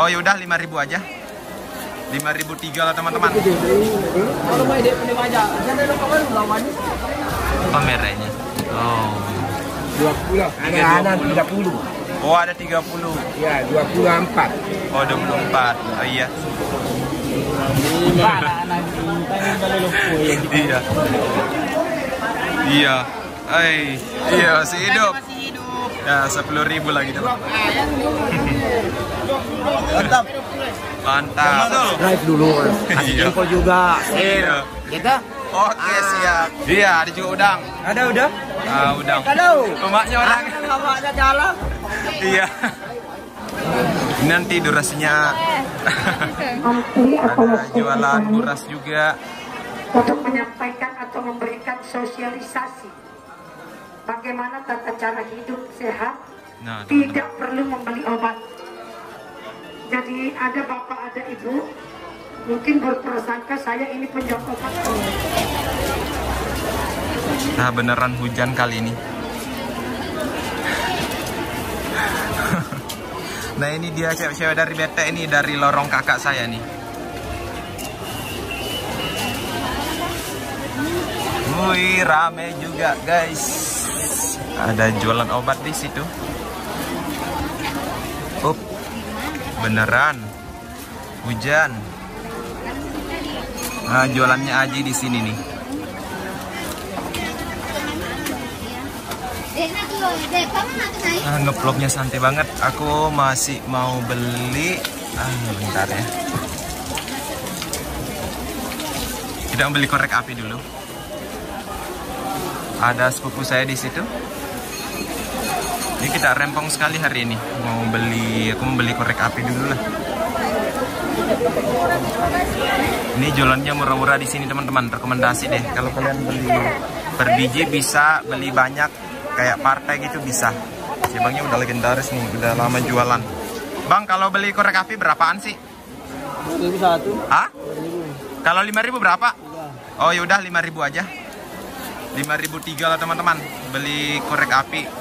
Oh yaudah 5000 aja. 5000 tiga lah teman-teman. Ada mereknya? Oh. 20. Ada anak 30. Oh ada 30. Ya, 24. Oh 24. Oh iya. Ya. Iya. Iya. Ay, iya masih hidup. Ya, 10 ribu lagi teman. Mantap. Mantap. Drive dulu. Kasih Iya. info juga. Iya. Kita? Oke, siap. Iya, ada juga udang. Ada udah? Ah, udang. Halo. Emaknya orang. Bapaknya jalan. Iya. Nanti durasinya ada jualan buras juga. untuk menyampaikan atau memberikan sosialisasi bagaimana tata cara hidup sehat Nah, tidak perlu membeli obat jadi ada bapak ada ibu mungkin berprasangka saya ini penjual obat Nah, beneran hujan kali ini. nah, ini dia cewek-cewek dari bete ini dari lorong kakak saya nih. Wih, rame juga, guys. Ada jualan obat di situ. Up. Beneran. Hujan. Nah, jualannya Aji di sini nih. Ah, ngevlognya santai banget. Aku masih mau beli. Ah, bentar ya. Kita beli korek api dulu. Ada sepupu saya di situ. Ini kita rempong sekali hari ini. Mau beli, aku mau beli korek api dulu lah. Ini jualannya murah-murah di sini teman-teman. Rekomendasi deh kalau kalian beli per biji bisa beli banyak kayak partai gitu bisa. Si bangnya udah legendaris nih, udah lama jualan. Bang, kalau beli korek api berapaan sih? Ribu satu. Hah? Kalau 5000 berapa? Oh yaudah 5000 aja. 5000 tiga lah teman-teman. Beli korek api.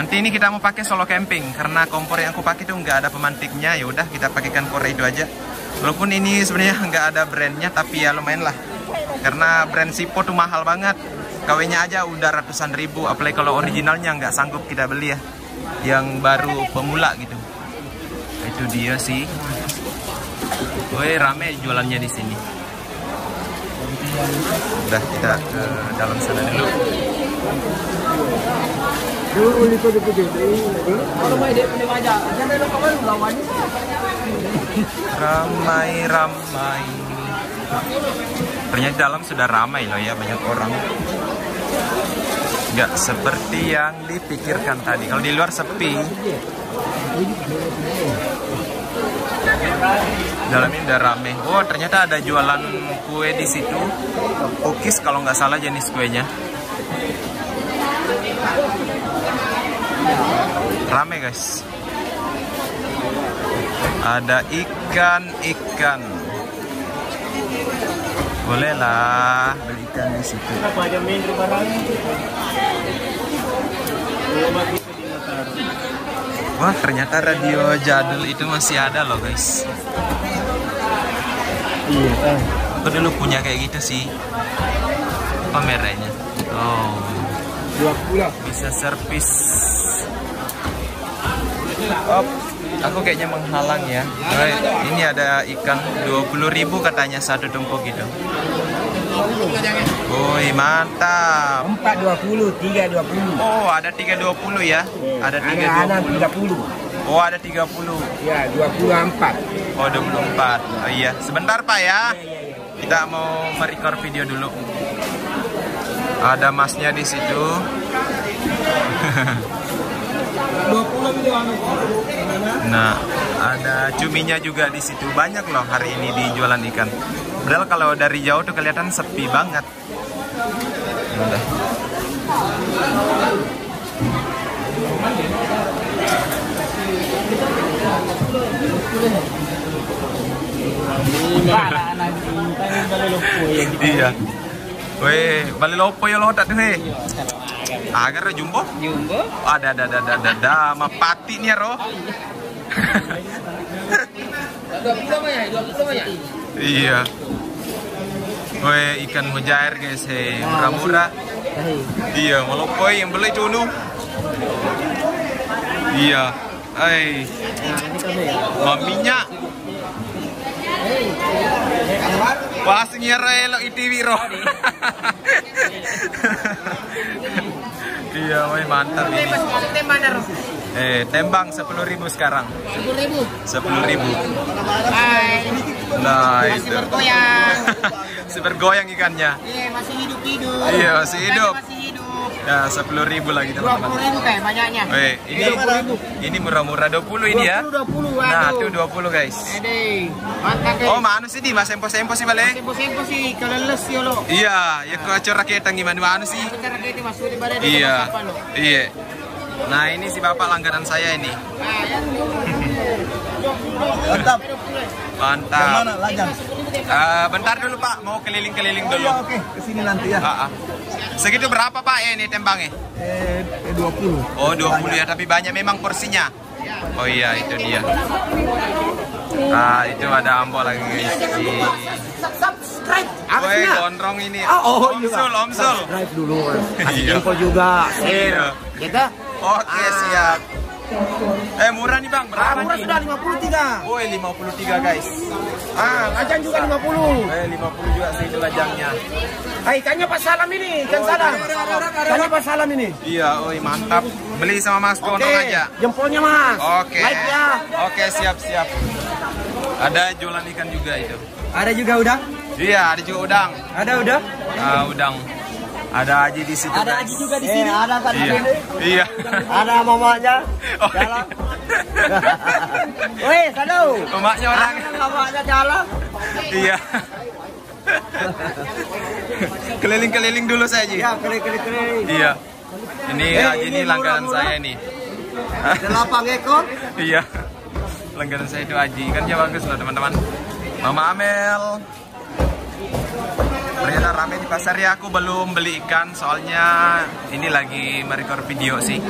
Nanti ini kita mau pakai solo camping karena kompor yang aku pakai itu nggak ada pemantiknya. Ya udah kita pakaikan korek itu aja. Walaupun ini sebenarnya nggak ada brandnya tapi ya lumayan lah. Karena brand Sipo tuh mahal banget. KW-nya aja udah ratusan ribu. Apalagi kalau originalnya nggak sanggup kita beli ya. Yang baru pemula gitu. Itu dia sih. Woi rame jualannya di sini. Udah kita ke dalam sana dulu. Ramai ramai. Ternyata dalam sudah ramai loh ya banyak orang. Nggak seperti yang dipikirkan tadi. Kalau di luar sepi. Dalam ini udah rame. Oh ternyata ada jualan kue di situ. Cookies kalau nggak salah jenis kuenya. Rame guys. Ada ikan-ikan. Boleh lah beli ikan di situ. Wah ternyata radio jadul itu masih ada loh guys. Iya. Aku dulu punya kayak gitu sih. Apa mereknya? Oh, 20. bisa servis. Oh, aku kayaknya menghalang ya. Oh, ini ada ikan 20.000 katanya satu tumpuk gitu. Woi, mantap. 4 20, 3 20. Oh, ada 320 ya. Ada Ada anak 320. 30. Oh, ada 30. Ya, 24. Oh, 24. Oh iya, sebentar Pak ya. Kita mau merekor video dulu. Ada masnya di situ. Nah, ada cuminya juga di situ. Banyak loh hari ini di jualan ikan. Padahal kalau dari jauh tuh kelihatan sepi banget. Udah. Ya. Iya. Weh, balik lopo ya lo tadi he. Agar ada jumbo? Jumbo. Ada ada ada ada ada, ada. mapati nih ro. Dua puluh banyak, dua puluh banyak. Iya. Woi, ikan mujair guys, hei, murah-murah. Iya, melopoi yang beli cunu. Iya. Hai. Maminya. Wah, sengira elok ITV roh. Iya, woi mantap ini. Eh, tembang 10.000 sekarang. Sepuluh ribu. 10.000. Hai. Nah, Masih itu. bergoyang. Masih bergoyang ikannya. Iya, masih hidup hidup. Iya, masih hidup. Masih Ya, 10.000 lagi Dua teman-teman. puluh ribu kayak banyaknya. Weh, ini ini murah-murah 20 ini ya. Dua puluh, Nah, aduh. tuh 20 guys. Ede, mantap guys. Oh, mana sih di Mas Empo-sempo sih balik? Sempo-sempo sih, kalau les ya lo. Iya, ya ke acara kita gimana mana sih? Bentar kita masuk di badan Iya. apa lo. Iya. Nah, ini si Bapak langganan saya ini. Nah, Mantap. Mantap. Mana Eh, bentar dulu Pak, mau keliling-keliling Oh dulu. iya, oke. Ke sini nanti ya. Ah, ah. Segitu berapa Pak eh, ini tembangnya? Eh, eh 20. Oh 20 ya, tapi banyak memang porsinya. Oh iya, itu dia. Ah, itu ada ambol lagi guys. Di... subscribe. Woi, gondrong ini. Oh, oh, Om iya. Sul, Om Sul. Subscribe dulu. Kasih Iya. info juga. Iya. Kita Oke, siap. Eh, murah nih Bang. Berapa murah nih? sudah 53. Woi, 53 guys. Ah, lajang juga 50. Eh, 50 juga sih lajangnya. Ah, ikannya pas salam ini, ikan salam. Ikannya pas salam ini. Iya, oi mantap. Beli sama Mas Gondrong aja. jempolnya mas. Oke. Like ya. Oke, siap, siap. Ada jualan ikan juga itu. Ada juga udang? Iya, ada juga udang. Ada udang? Ah, udang. Ada Aji di situ. Ada. Aji juga di sini. ada kan Iya. Iya. Ada mamanya. Oh, Jalan. Woi, sadu. Emaknya orang. Ada mamanya jalan. Iya. Keliling-keliling dulu saya Ji. Ya, kere-kere-kere. Iya. Ini Aji ini langganan saya ini. Delapan ekor. Iya. Langganan saya itu Aji. Ikannya bagus loh teman-teman. Mama Amel. Rame di pasar ya. Aku belum beli ikan soalnya ini lagi merekor video sih.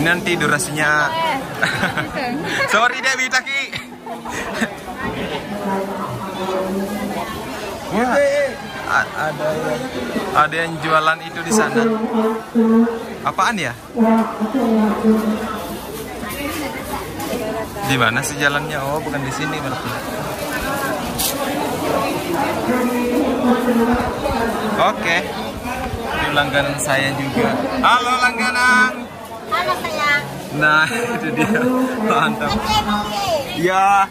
Ini nanti durasinya. Sorry Dewi Taki. Wah, ada yang ada yang jualan itu di sana. Apaan ya? Di mana sih jalannya? Oh, bukan di sini berarti. Oke. Itu langganan saya juga. Halo langganan. Halo sayang. Nah, itu dia. Mantap. Ya,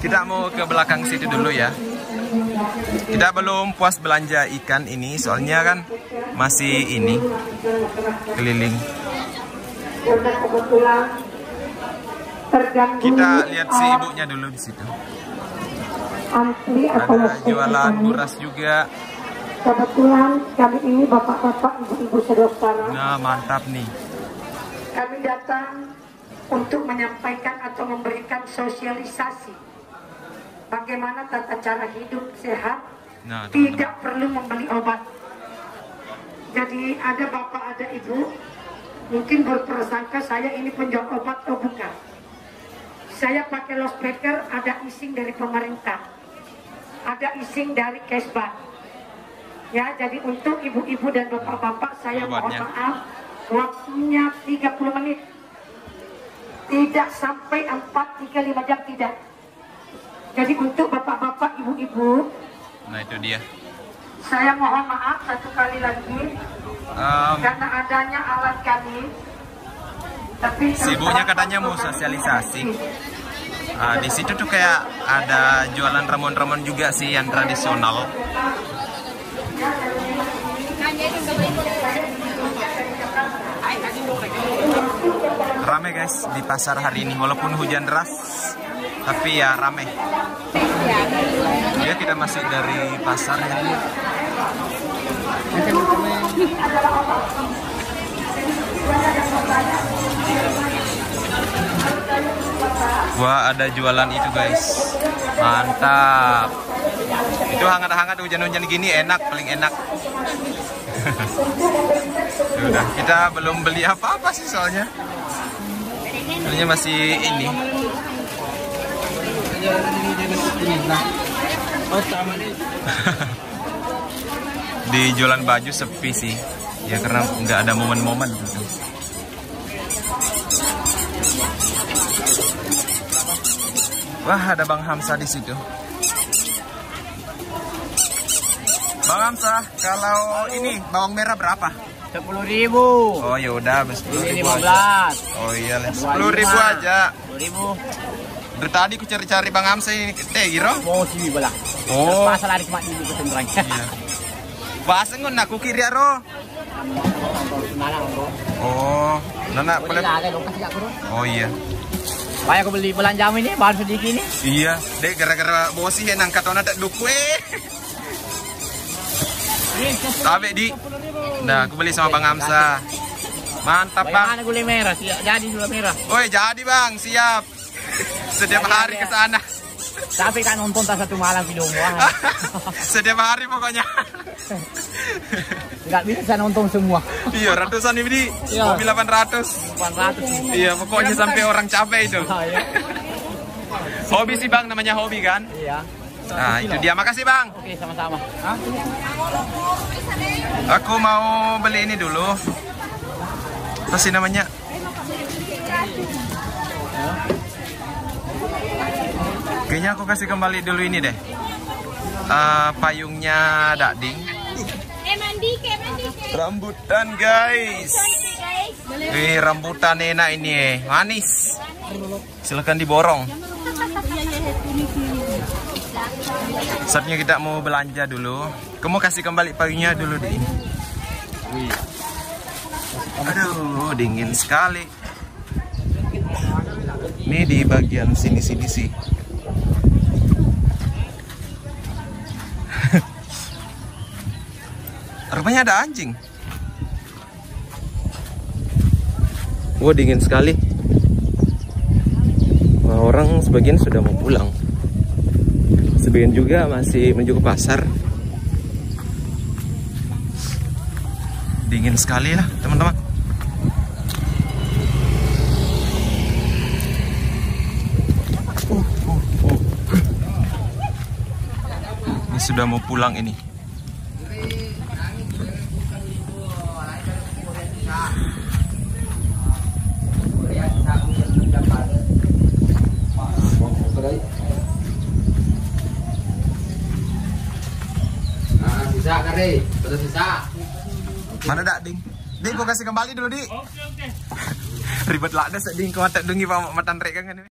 kita mau ke belakang situ dulu ya. Kita belum puas belanja ikan ini, soalnya kan masih ini keliling. Kita lihat si ibunya dulu di situ. Atau Ada jualan buras juga. Kebetulan kami ini bapak-bapak, ibu-ibu saudara Nah, mantap nih. kami datang untuk menyampaikan atau memberikan sosialisasi bagaimana tata cara hidup sehat Nah, teman-teman. tidak perlu membeli obat. Jadi ada bapak, ada ibu, mungkin berprasangka saya ini penjual obat, oh bukan. Saya pakai loudspeaker, ada ising dari pemerintah, ada ising dari Kesbah. Ya, jadi untuk ibu-ibu dan bapak-bapak saya mohon maaf, waktunya 30 menit. Tidak sampai 4, 3, 5 jam, tidak. Jadi untuk bapak-bapak, ibu-ibu, Nah, itu dia. saya mohon maaf satu kali lagi Em, karena adanya alat kami. Tapi si ibunya katanya mau sosialisasi. Ah, di situ tuh kayak ada jualan ramon-ramon juga sih yang tradisional. Rame guys di pasar hari ini walaupun hujan deras tapi ya rame. Ya kita masuk dari pasar ya. Wah ada jualan itu guys. Mantap. Itu hangat-hangat hujan-hujan gini enak Paling enak. Udah kita belum beli apa-apa sih soalnya. Soalnya masih ini. Di jualan baju sepi sih. Ya karena nggak ada momen-momen. gitu. Wah, ada Bang Hamsa di situ. Bang Hamsa, kalau ini bawang merah berapa? Sepuluh ribu. Oh ya udah, sepuluh ribu lima aja. belas. Oh iya, sepuluh ribu aja. Sepuluh ribu. Dari tadi aku cari-cari Bang Hamsa ini, teh giro. Mau sini belah. Oh, Pasal hari cuma ini ketenterang. iya. Bahasa ngon aku kiri ya. Oh, nana Boleh. Oh iya. Banyak aku beli belanja ini, bahan sedikit ini. Iya, dek gara-gara bosi yang angkat ona tak dukwe. Tabe di. Nah, aku beli sama Bang Hamsa. Mantap, Bang. Bagaimana gulai merah? Siap jadi gula merah. Woi, jadi Bang, siap. Setiap hari ke sana. Tapi kan nonton tak satu malam video wah. Setiap hari pokoknya. Enggak bisa nonton semua. Iya, ratusan ini. Iya. Mobil 800. 800 Iya, pokoknya sampai orang capek itu. Ah, iya. Hobi sih Bang, namanya hobi kan? Iya. Nah, itu dia. Makasih Bang. Oke, sama-sama. Hah? Aku mau beli ini dulu. Apa sih namanya? Kayaknya aku kasih kembali dulu ini deh. Eh, payungnya Dakding. Eh. Rambutan guys. Wih, rambutan enak ini eh. Manis. Silahkan diborong. Saatnya kita mau belanja dulu. Kamu kasih kembali payungnya dulu di ini. Wih. Aduh, dingin sekali. Ini di bagian sini-sini sih. Rupanya ada anjing. Wah dingin sekali. Wah, orang sebagian sudah mau pulang. Sebagian juga masih menuju ke pasar. Dingin sekali lah teman-teman. Uh, uh, uh. Ini sudah mau pulang ini. Terus sisa. Mana dak ding? Ding kau kasih kembali dulu di. Oke oke. Ribet lah ada seding kau tak dungi pak matan rek kan ini.